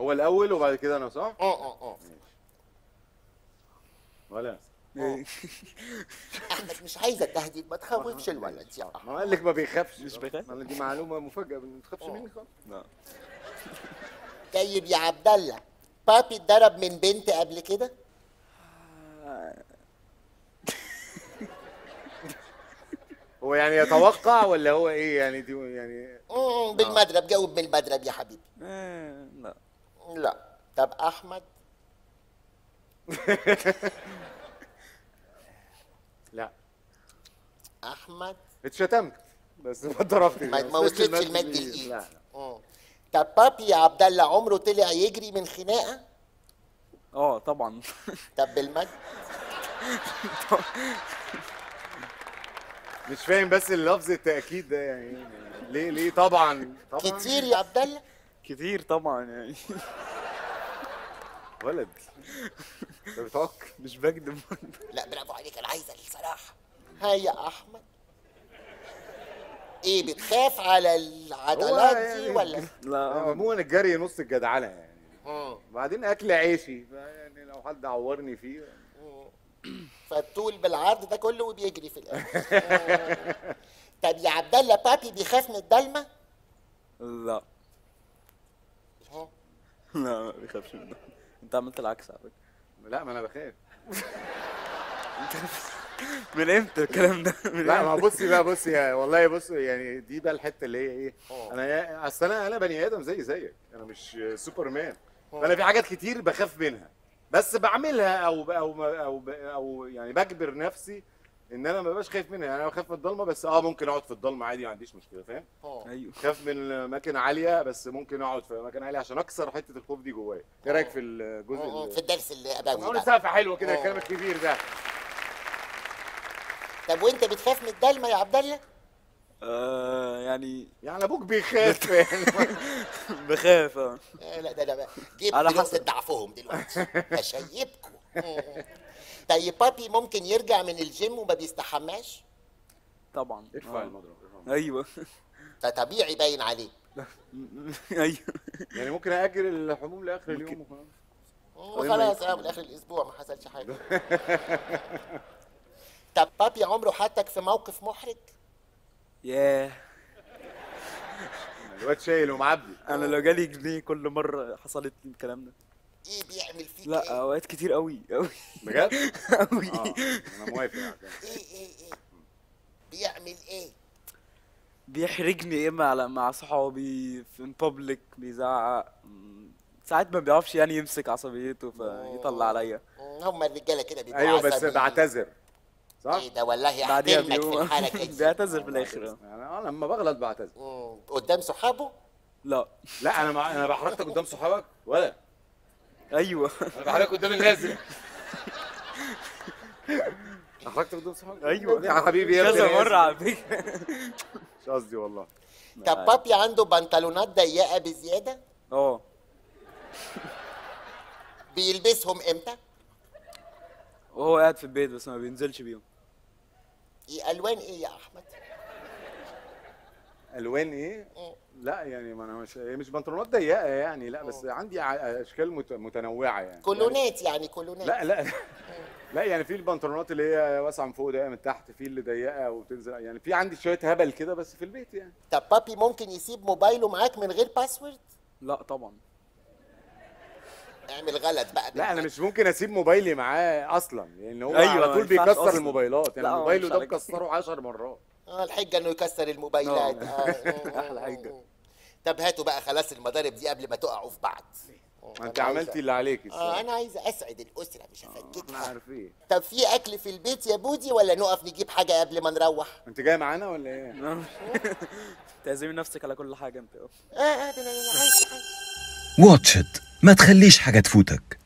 هو الأول وبعد كده أنا صح؟ آه آه آه. ولا؟ إيه. أحمد مش عايزه تهديد ما تخوفش الولد يا ما أحمد. هو قال لك ما بيخافش. مش بيخاف؟ ما دي معلومة مفاجأة ما تخافش مني خالص. لا. طيب يا عبد الله بابي اتضرب من بنت قبل كده؟ هو يعني يتوقع ولا هو إيه؟ يعني دي يعني مم، بالمضرب جاوب بالمضرب يا حبيبي. إيه، لا. طب أحمد؟ لا. أحمد؟ اتشتمت. بس ما اتضربتش. ما- ما وصلتش المد. الايد لا لا. طب بابي يا عبد الله عمره طلع يجري من خناقة؟ آه طبعا. طب بالمد مش فاهم بس اللفظ التأكيد ده يعني. ليه ليه طبعا. طبعا. كتير يا عبد الله كتير طبعا يعني. ولد. انت بتعك مش بكدب لا برافو عليك أنا عايزة الصراحة. ها يا أحمد. إيه بتخاف على العضلات دي يعني- ولا؟ لا عموما الجري نص الجدعنة يعني. مم. بعدين أكل عيشي يعني لو حد عورني فيه. فالطول بالعرض ده كله وبيجري في الآخر. مم. طب يا عبد الله بابي بيخاف من الضلمة؟ لا؟ لا ما بيخافش منه انت عملت العكس على فكرة. لا ما أنا بخاف. من إمتى الكلام ده؟ من لا ما؟ بصي بقى بصي والله بص يعني دي بقى الحتة اللي هي إيه. أنا يا- اصل أنا أنا بني آدم زي زيك. أنا مش سوبرمان. فانا في حاجات كتير بخاف منها. بس بعملها أو أو أو أو يعني بجبر نفسي إن أنا ما بقاش خايف منها يعني أنا بخاف من الضلمة بس آه ممكن أقعد في الضلمة عادي ما عنديش مشكلة فاهم؟ أيوه. خاف من اماكن عالية بس ممكن أقعد في اماكن عاليه عشان أكسر حتة الخوف دي جوايا. إيه رأيك في الجزء مم. اللي في الدرس اللي أبوي نقول بقى. سقف حلو كده آه. الكلام الكبير ده. طب وأنت بتخاف من الضلمة يا عبد الله؟ آه يعني يعني أبوك بيخاف. يعني بخاف آه. آه، لا ده أنا بقى جبت على حسب. ضعفهم دلوقتي. هشيبكم طيب بابي ممكن يرجع من الجيم وما بيستحماش؟ طبعا. ارفع آه. المضرب أيوه. ده طبيعي باين عليه. أيوه. يعني ممكن أجل الحموم لآخر اليوم وخلاص. وخلاص آه من اخر الأسبوع ما حصلش حاجة. طب بابي عمره حطك في موقف محرج؟ ياه. الواد شايل ومعبي. أنا لو جالي جنيه كل مرة حصلت لي الكلام ده. إيه بيعمل فيك لا إيه؟ اوقات كتير قوي قوي. بجد؟ قوي. آه أنا موافق يعني. إيه إيه إيه؟ بيعمل إيه؟ بيحرجني يا إما على مع صحابي في بابليك بيزعق. ساعات ما بيعرفش يعني يمسك عصبيته فيطلع عليا. مم، هم الرجالة كده بيبقوا أيوه بس. بعتذر. صح؟ إيه ده والله هحترمك في الحركة دي. بيعتذر في الآخر آه. يعني أنا لما بغلط بعتذر. مم، قدام صحابه؟ لا. لا أنا. أنا بحرجتك قدام صحابك؟ ولا. أيوه. أنا بحرجتك قدام الناس. دي احرجتك قدام صحابك أيوه. يا حبيبي يا ابني كذا مرة. على فكرة. مش قصدي والله. طب بابي عنده بنطلونات ضيقة بزيادة؟ آه. بيلبسهم إمتى؟ وهو قاعد في البيت بس ما بينزلش بيهم. إيه ألوان إيه يا أحمد؟ ألوان إيه؟ لا يعني ما أنا مش هي مش بنطلونات ضيقة يعني لا بس عندي أشكال مت... متنوعة يعني. كولونات يعني كولونات. لا لا لا. يعني في البنطلونات اللي هي واسعة من فوق ضيقه من تحت في اللي ضيقة وبتنزل يعني في عندي شوية هبل كده بس في البيت يعني. طب بابي ممكن يسيب موبايله معاك من غير باسورد لا طبعا. اعمل غلط بقى لا أنا مش ممكن أسيب موبايل معاه أصلا لأن هو أيوة، على طول بيكسر أصلاً. الموبايلات يعني موبايله ده. مكسره 10 مرات. آه الحجة إنه يكسر الموبايلات. آه. آه. طب هاتوا بقى خلاص المضارب دي قبل ما تقعوا في بعض. ما انت عملتي اللي عليك آه. أنا عايزه أسعد الأسرة مش إحنا هفككها عارفين. طب في أكل في البيت يا بودي ولا نقف نجيب حاجة قبل ما نروح؟ أنت جاي معانا ولا إيه؟ تعزمي نفسك على كل حاجة أنت. آه آه ده أنا عايز حاجة. واتش ما تخليش حاجة تفوتك.